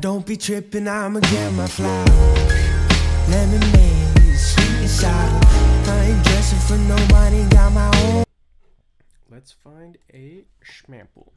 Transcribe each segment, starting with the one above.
don't be tripping, I'ma get my flowers. Lemonade, sweet and sour. I ain't dressing for nobody, got my own. Let's find a schmample.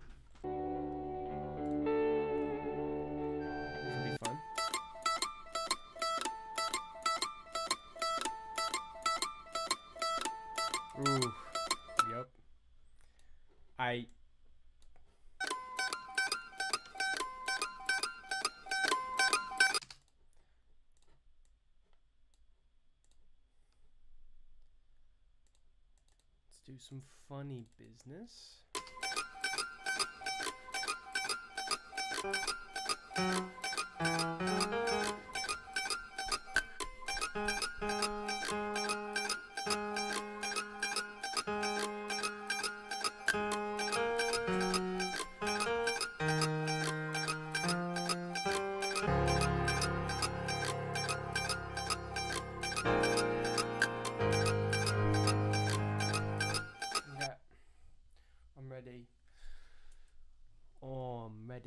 Do some funny business. Oh,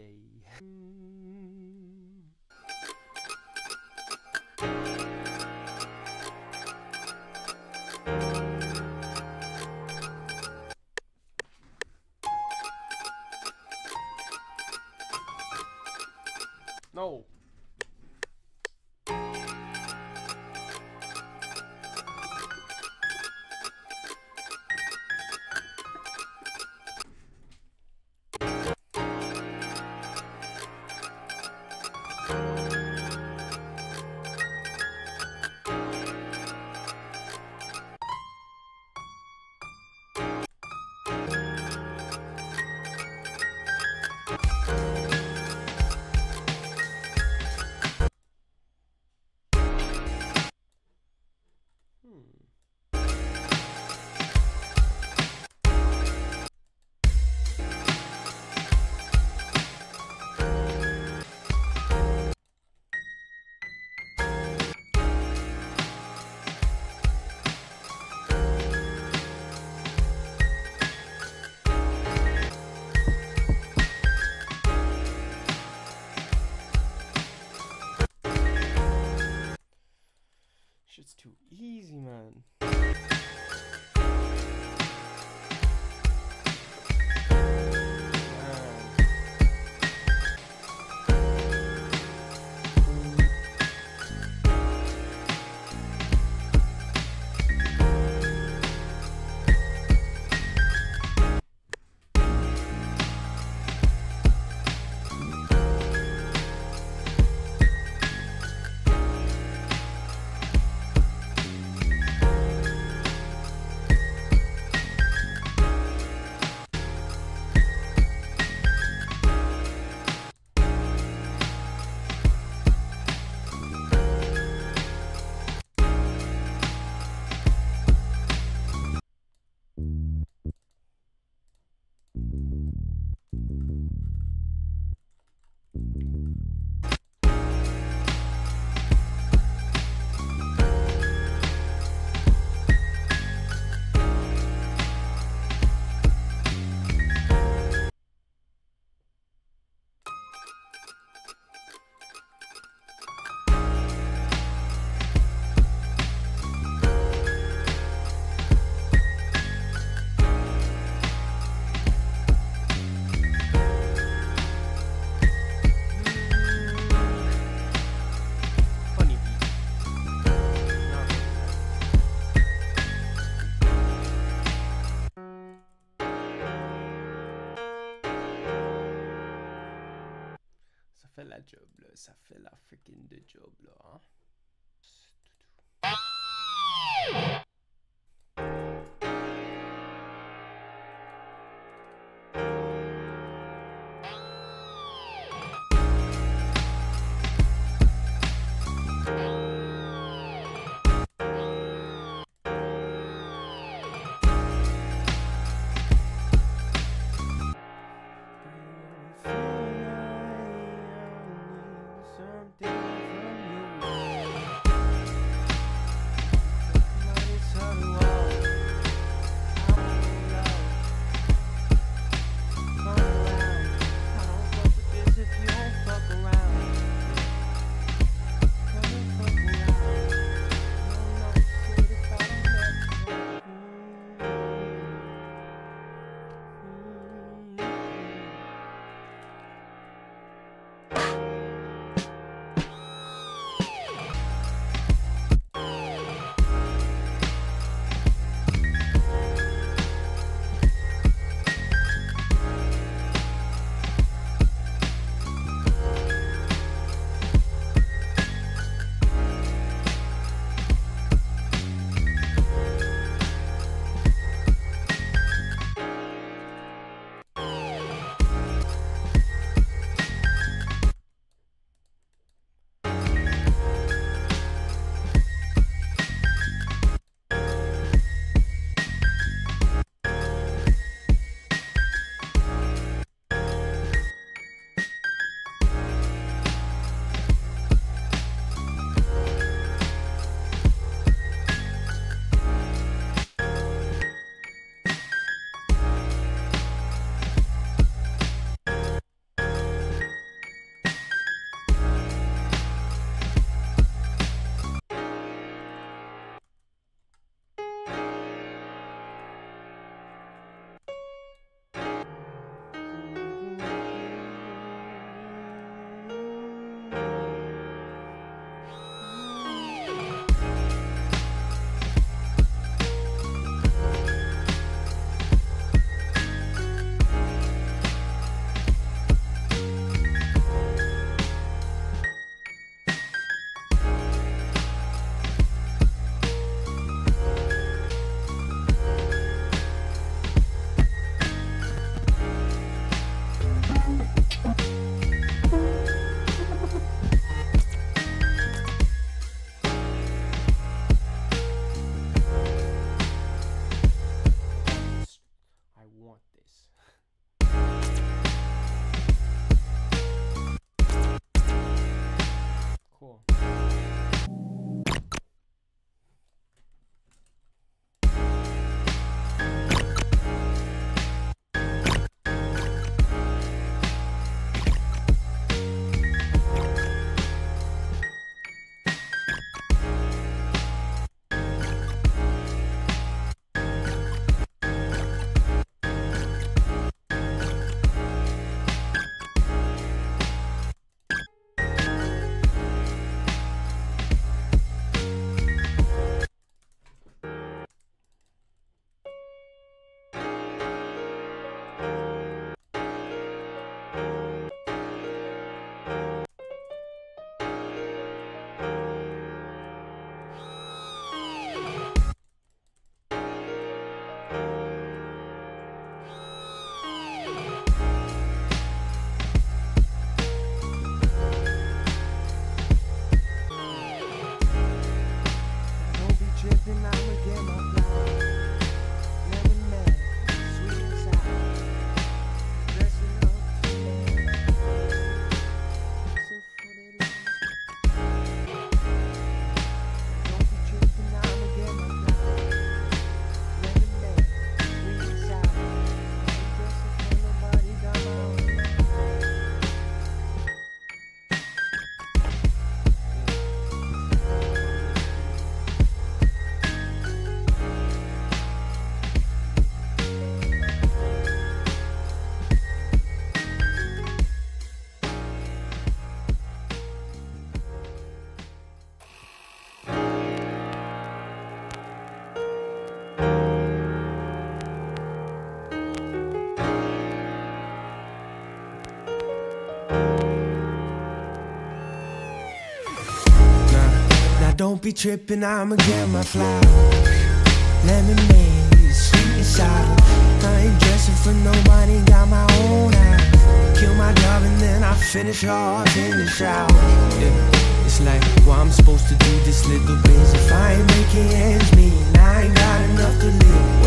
more. Don't be tripping, I'ma get my flowers. Lemonade, sweet and sour. I ain't dressing for nobody, got my own house. Kill my job and then I finish off in the shower. Yeah, it's like, well, I'm supposed to do this little biz if I ain't making ends meet. I ain't got enough to live.